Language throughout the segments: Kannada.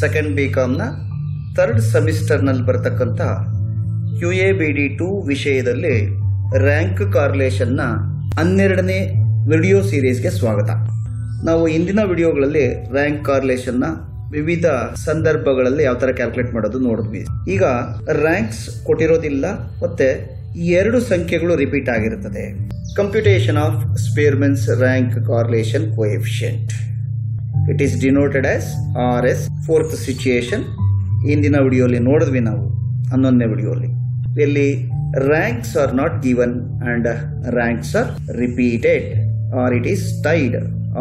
ಸೆಕೆಂಡ್ ಬಿ ಕಾಮ್ನ ಥರ್ಡ್ ಸೆಮಿಸ್ಟರ್ನಲ್ಲಿ ಬರ್ತಕ್ಕಂಥ U A B D two ವಿಷಯದಲ್ಲಿ ರ್ಯಾಂಕ್ ಕಾರ್ಲೇಷನ್ನ ಹನ್ನೆರಡನೇ ವಿಡಿಯೋ ಸೀರೀಸ್ಗೆ ಸ್ವಾಗತ. ನಾವು ಇಂದಿನ ವಿಡಿಯೋಗಳಲ್ಲಿ ರ್ಯಾಂಕ್ ಕಾರ್ಲೇಷನ್ನ ವಿವಿಧ ಸಂದರ್ಭಗಳಲ್ಲಿ ಯಾವ ಥರ ಕ್ಯಾಲ್ಕುಲೇಟ್ ಮಾಡೋದು ನೋಡಿದ್ವಿ. ಈಗ ರ್ಯಾಂಕ್ಸ್ ಕೊಟ್ಟಿರೋದಿಲ್ಲ, ಮತ್ತೆ ಎರಡು ಸಂಖ್ಯೆಗಳು ರಿಪೀಟ್ ಆಗಿರುತ್ತದೆ. Computation of Spearman's rank correlation coefficient it is denoted as R S fourth situation ಇಂದಿನ ವಿಡಿಯೋಲಿ ನೋಡಿದ್ವಿ ನಾವು, ಹನ್ನೊಂದನೇ ವಿಡಿಯೋಲಿ. ಇಲ್ಲಿ ranks are not given and ranks are repeated or it is tied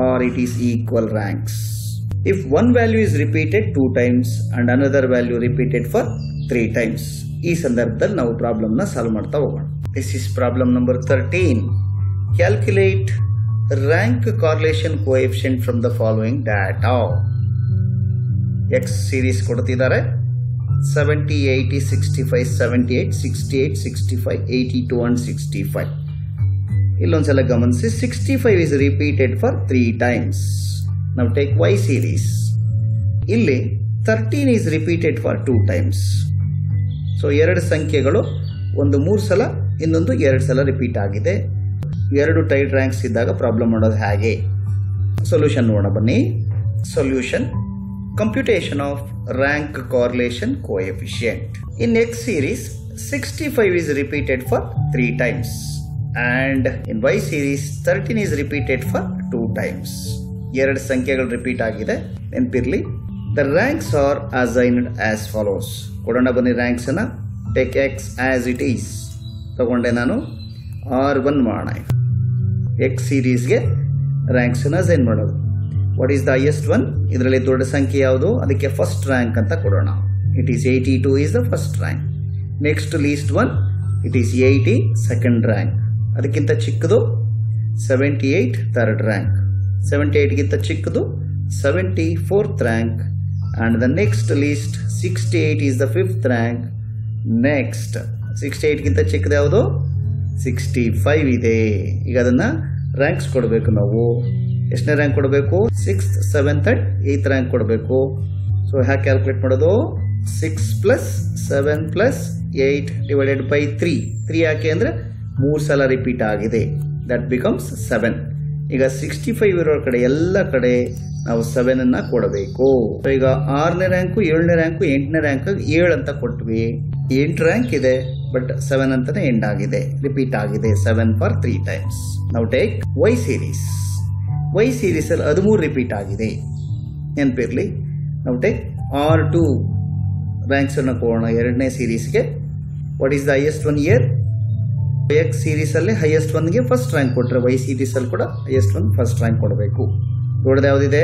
or it is equal ranks if one value is repeated two times and another value repeated for three times ಈ ಸಂದರ್ಭದಲ್ಲಿ ನಾವು ಪ್ರಾಬ್ಲಮ್ನ ಸಾಲ್ವ್ ಮಾಡ್ತಾ ಹೋಗೋಣ. This is problem number thirteen calculate rank correlation coefficient from the following data X series ಕೊಡ್ತಿದ್ದಾರೆ. Seventy eighty sixty five seventy eight sixty eight sixty five eighty two and sixty five ಇಲ್ಲೊಂದ್ಸಲ ಗಮನಿಸಿ sixty five is repeated for three times ನಾವು ಟೇಕ್ ವೈ ಸೀರೀಸ್ ಇಲ್ಲಿ thirteen is repeated for two times so ಎರಡು ಸಂಖ್ಯೆಗಳು ಒಂದು ಮೂರು ಸಲ, ಇನ್ನೊಂದು ಎರಡು ಸಲ ರಿಪೀಟ್ ಆಗಿದೆ. ಎರಡು ಟೈಟ್ ರ್ಯಾಂಕ್ಸ್ ಇದ್ದಾಗ ಪ್ರಾಬ್ಲಮ್ ಮಾಡೋದು ಹೇಗೆ? ಸೊಲ್ಯೂಷನ್ ನೋಡೋಣ ಬನ್ನಿ. Solution computation of rank correlation coefficient in X series sixty five is repeated for three times and in Y series thirteen is repeated for two times ಎರಡು ಸಂಖ್ಯೆಗಳು ರಿಪೀಟ್ ಆಗಿದೆ. ನೆನಪಿರ್ಲಿ? The ranks are assigned as follows ಕೊಡೋಣ ಬನ್ನಿ ರ್ಯಾಂಕ್ಸ್ ಅನ್ನ. Take X as it is ತಗೊಂಡೆ ನಾನು. ಆರ್ ಒನ್ ಮಾಡೋಣ. ಎಕ್ಸ್ ಸೀರೀಸ್ಗೆ ರ್ಯಾಂಕ್ಸನ್ನು ಅಸೈನ್ ಮಾಡೋದು. What is the highest one ಇದರಲ್ಲಿ ದೊಡ್ಡ ಸಂಖ್ಯೆ ಯಾವುದು? ಅದಕ್ಕೆ ಫಸ್ಟ್ ರ್ಯಾಂಕ್ ಅಂತ ಕೊಡೋಣ. It is eighty two is the first rank next least one it is eighty second rank ಅದಕ್ಕಿಂತ ಚಿಕ್ಕದು seventy eight third rank seventy ಏಯ್ಟ್ಗಿಂತ ಚಿಕ್ಕದು seventy fourth rank and the next least sixty eight is the fifth rank next sixty ಏಯ್ಟ್ಗಿಂತ ಚಿಕ್ಕದು ಯಾವುದು? ಸಿಕ್ಸ್ಟಿ ಫೈವ್ ಇದೆ. ಈಗ ಅದನ್ನು ರ್ಯಾಂಕ್ಸ್ ಕೊಡಬೇಕು ನಾವು. ಎಷ್ಟನೇ ರ್ಯಾಂಕ್ ಕೊಡಬೇಕು? Sixth seventh and eighth rank ಕೊಡಬೇಕು. ಸೊ ಹ್ಯಾಗೆ ಕ್ಯಾಲ್ಕುಲೇಟ್ ಮಾಡೋದು? Six plus seven plus eight divided by three three ಯಾಕೆ ಅಂದರೆ ಮೂರು ಸಲ ರಿಪೀಟ್ ಆಗಿದೆ. ದಟ್ ಬಿಕಮ್ಸ್ ಸೆವೆನ್ ಈಗ ಸಿಕ್ಸ್ಟಿ ಫೈವ್ ಇರೋ ಕಡೆ ಎಲ್ಲ ಕಡೆ ನಾವು ಸೆವೆನ್ ಅನ್ನ ಕೊಡಬೇಕು. ಈಗ ಆರನೇ ರ್ಯಾಂಕು ಏಳನೇ ರ್ಯಾಂಕು ಎಂಟನೇ ರ್ಯಾಂಕ್ ಏಳು ಅಂತ ಕೊಟ್ವಿ. ಎಂಟು ರ್ಯಾಂಕ್ ಇದೆ? ಬಟ್ ಸೆವೆನ್ ಅಂತಾನೆ ಎಂಡ್ ಆಗಿದೆ. ರಿಪೀಟ್ ಆಗಿದೆ. ಸೆವೆನ್ ಫಾರ್ ತ್ರೀ ಟೈಮ್ಸ್ ನಾವು take Y series Y series ಅಲ್ಲಿ ಹದಿಮೂರು ರಿಪೀಟ್ ಆಗಿದೆ. ನೆನಪಿರ್ಲಿ? ನಾವು ಟೇಕ್ ಆರ್ ಟು ರ್ಯಾಂಕ್ಸ್ ಅನ್ನು ಕೊಡೋಣ. ಎರಡನೇ ಸೀರೀಸ್ಗೆ what is the highest one here X series ಅಲ್ಲಿ ಹೈಯೆಸ್ಟ್ ಒನ್ಗೆ ಫಸ್ಟ್ ರ್ಯಾಂಕ್ ಕೊಟ್ಟರೆ ವೈ ಸೀರೀಸ್ ಅಲ್ಲಿ ಕೂಡ ಹೈಯೆಸ್ಟ್ ಒನ್ ಫಸ್ಟ್ ರ್ಯಾಂಕ್ ಕೊಡಬೇಕು. ದೊಡ್ಡದು ಯಾವುದಿದೆ?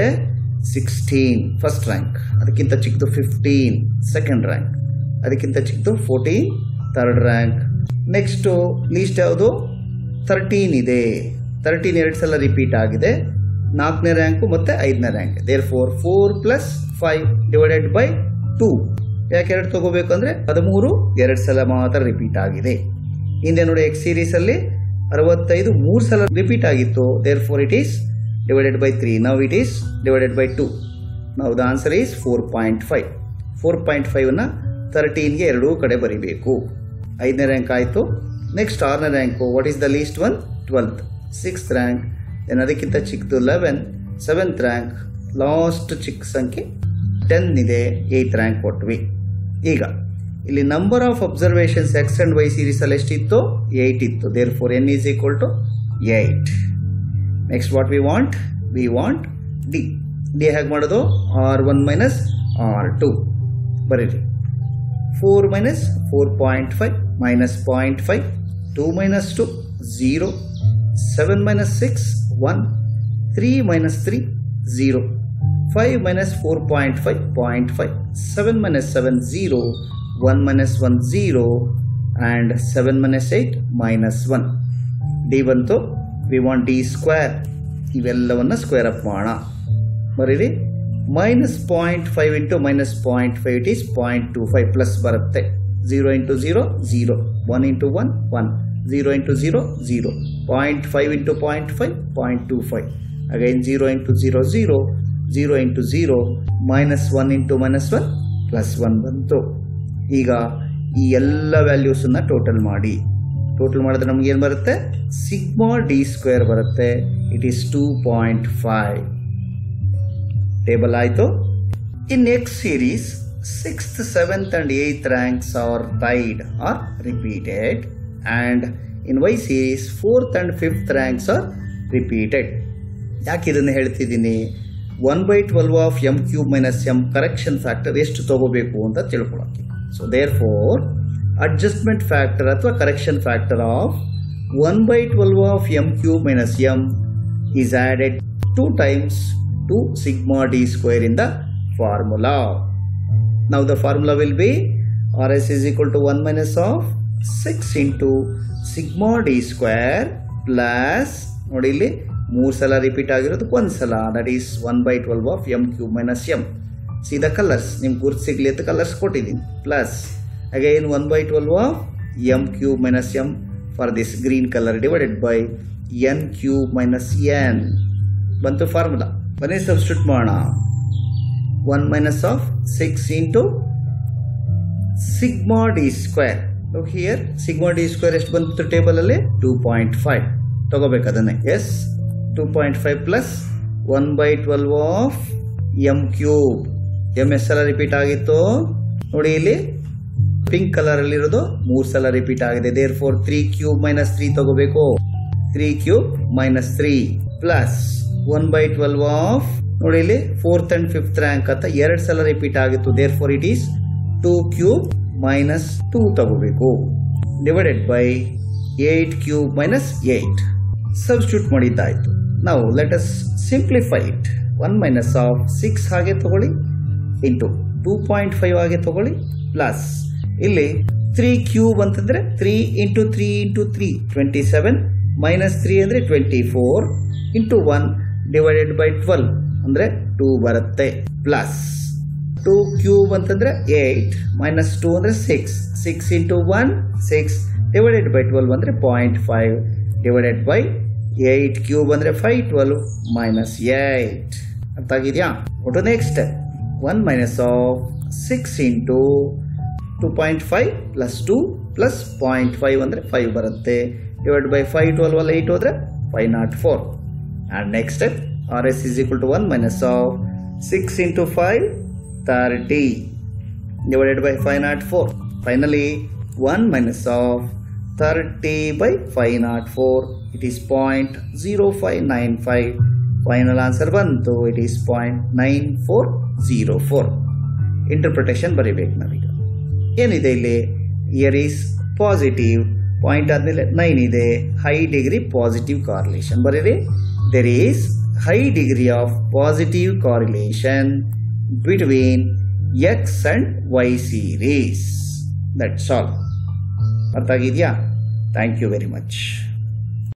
ಸಿಕ್ಸ್ಟೀನ್ ಫಸ್ಟ್ ರ್ಯಾಂಕ್ ಅದಕ್ಕಿಂತ ಚಿಕ್ಕದು ಫಿಫ್ಟೀನ್ ಸೆಕೆಂಡ್ ರ್ಯಾಂಕ್ ಅದಕ್ಕಿಂತ ಚಿಕ್ಕದು fourteen third rank next least ಯಾವುದು? ತರ್ಟೀನ್ ಇದೆ. ತರ್ಟೀನ್ ಎರಡು ಸಲ ರಿಪೀಟ್ ಆಗಿದೆ. ನಾಲ್ಕನೇ ರ್ಯಾಂಕು ಮತ್ತು ಐದನೇ rank therefore four plus five divided by two ಯಾಕೆ ಎರಡು ತಗೋಬೇಕು ಅಂದ್ರೆ ಹದಿಮೂರು ಎರಡು ಸಲ ಮಾತ್ರ ರಿಪೀಟ್ ಆಗಿದೆ. ಹಿಂದೆ ನೋಡಿ ಎಕ್ಸ್ ಸೀರೀಸಲ್ಲಿ ಅರವತ್ತೈದು ಮೂರು ಸಲ ರಿಪೀಟ್ ಆಗಿತ್ತು. Therefore it is divided by three now it is divided by two ನಾವು the answer is four point five four point ಫೈವ್ನ ತರ್ಟೀನ್ಗೆ ಎರಡೂ ಕಡೆ ಬರಿಬೇಕು. ಐದನೇ ರ್ಯಾಂಕ್ ಆಯಿತು. ನೆಕ್ಸ್ಟ್ ಆರನೇ rank what is the least one twelfth sixth rank then ಅದಕ್ಕಿಂತ ಚಿಕ್ಕದು ಲೆವೆನ್ ಸೆವೆಂತ್ ರ್ಯಾಂಕ್ ಲಾಸ್ಟ್ ಚಿಕ್ಕ ಸಂಖ್ಯೆ ಟೆನ್ ಇದೆ. ಏಯ್ತ್ ರ್ಯಾಂಕ್ ಕೊಟ್ವಿ. ಈಗ, ಇಲ್ಲಿ number of observations X and Y series ಅಲ್ಲಿ ಎಷ್ಟಿತ್ತು? ಏಯ್ಟ್ ಇತ್ತು. Therefore N is equal to eight next what we want we want D D ಹೇಗೆ ಮಾಡೋದು? R one minus R two ಬರೀರಿ. Four minus four point five minus point five two minus two zero seven minus six one three minus three zero five minus four point five point five seven minus seven zero one minus one zero and seven minus eight minus one D ಬಂತು ವಿ ವಾಂಟ್ ಡಿ ಸ್ಕ್ವೇರ್ ಇವೆಲ್ಲವನ್ನು ಸ್ಕ್ವೇರ್ ಅಪ್ ಮಾಡೋಣ. ಬರೀರಿ minus point five into minus point five it is point two five plus ಬರುತ್ತೆ. Zero into zero zero one into one one zero into zero zero point five into point five point two five again zero into zero zero zero into zero minus one into minus one plus one ಬಂತು. ಈಗ ಈ ಎಲ್ಲ ವ್ಯಾಲ್ಯೂಸನ್ನು ಟೋಟಲ್ ಮಾಡಿ. ಟೋಟಲ್ ಮಾಡಿದ್ರೆ ನಮ್ಗೆ ಏನು ಬರುತ್ತೆ? ಸಿಗ್ಮಾ ಡಿ ಸ್ಕ್ವೇರ್ ಬರುತ್ತೆ. It is two point five table ಆಯಿತು. In next series sixth seventh and eighth ranks are tied are repeated and in Y series fourth and fifth ranks are repeated ಯಾಕೆ ಇದನ್ನು ಹೇಳ್ತಿದ್ದೀನಿ? One by twelve of M cube minus M correction factor ಎಷ್ಟು ತಗೋಬೇಕು ಅಂತ ತಿಳ್ಕೊಳಕ್ಕೆ so therefore adjustment factor ಅಥವಾ correction factor of one by twelve of M cube minus M is added two times to sigma D square in the formula Now, the formula will be Rs is equal to 1 minus of 6 into sigma d square plus, ನೋಡಿ ಇಲ್ಲಿ ಮೂರು ಸಲ ರಿಪೀಟ್ ಆಗಿರೋದಕ್ಕೆ ಒಂದು ಸಲ. That is one by twelve of m cube minus m see the colours ನಿಮ್ಗೆ ಗುರ್ತು ಸಿಗಲಿ ಅಂತ ಕಲರ್ಸ್ ಕೊಟ್ಟಿದ್ದೀನಿ. Plus again one by twelve of m cube minus m for this green colour divided by n cube minus n ಬಂತು ಫಾರ್ಮುಲಾ ಬನ್ನಿ ಸಬ್ಸ್ಟಿಟ್ಯೂಟ್ ಮಾಡೋಣ. 1 minus of 6 into sigma d square. Look here, sigma d square ಎಷ್ಟು ಬಂತು ಟೇಬಲ್ ಅಲ್ಲಿ? ಟೂ ಪಾಯಿಂಟ್ ಫೈವ್ ತಗೋಬೇಕು ಅದನ್ನೇ. Yes two point five plus one by twelve of m cube m S ಸಲ ರಿಪೀಟ್ ಆಗಿತ್ತು? ನೋಡಿ ಇಲ್ಲಿ ಪಿಂಕ್ ಕಲರ್ ಅಲ್ಲಿ ಇರೋದು ಮೂರ್ ಸಲ ರಿಪೀಟ್ ಆಗಿದೆ. There four three cube minus three ತಗೋಬೇಕು. Three cube minus three plus one by twelve of ನೋಡಿ ಇಲ್ಲಿ ಫೋರ್ತ್ ಅಂಡ್ ಫಿಫ್ತ್ ರ್ಯಾಂಕ್ ಅಂತ ಎರಡು ಸಲ ರಿಪೀಟ್ ಆಗಿತ್ತು. There four it is two cube minus two ತಗೋಬೇಕು. Divided by eight cube minus eight substitute ಮಾಡಿದ್ದಾಯ್ತು. ನಾವು let us simplify it one minus of six ಹಾಗೆ ತಗೊಳ್ಳಿ. ಇಂಟು ಟೂ ಪಾಯಿಂಟ್ ಫೈವ್ ಹಾಗೆ ತಗೊಳ್ಳಿ. ಪ್ಲಸ್ ಇಲ್ಲಿ ತ್ರೀ ಕ್ಯೂಬ್ ಅಂತಂದ್ರೆ three into three into three twenty seven minus three ಅಂದರೆ twenty four into one divided by twelve ಅಂದರೆ ಟೂ ಬರುತ್ತೆ. ಪ್ಲಸ್ ಟೂ ಕ್ಯೂಬ್ ಅಂತಂದ್ರೆ ಏಯ್ಟ್ ಮೈನಸ್ ಟೂ ಅಂದರೆ six six into one six divided by twelve ಅಂದರೆ point five divided by eight cube ಅಂದರೆ ಫೈವ್ ಟ್ವೆಲ್ವ್ ಮೈನಸ್ ಏಯ್ಟ್ ಅಂತ ಆಗಿದೆಯಾ? ಒಟ್ಟು next one minus of six into two point five plus two plus point five ಅಂದರೆ ಫೈವ್ ಬರುತ್ತೆ. ಡಿವೈಡ್ ಬೈ ಫೈವ್ ಟ್ವೆಲ್ವ್ ಅಲ್ಲಿ ಏಯ್ಟ್ ಹೋದರೆ five not four into five thirty divided by five not four finally one minus of thirty by five not four it is point zero five nine five final answer ಬಂತು. It is point nine four zero four interpretation ಬರೀಬೇಕು ನಾವೀಗ. ಏನಿದೆ ಇಲ್ಲಿ? ಇಯರ್ ಈಸ್ ಪಾಸಿಟಿವ್ ಪಾಯಿಂಟ್ ಆದಮೇಲೆ ನೈನ್ ಇದೆ. ಹೈ ಡಿಗ್ರಿ ಪಾಸಿಟಿವ್ ಕಾರ್ಲೇಷನ್ ಬರೀರಿ. there is high degree of positive correlation between X and Y series that's all ಅರ್ಥ ಆಗಿದೆಯಾ ಥ್ಯಾಂಕ್ ಯು ವೆರಿ ಮಚ್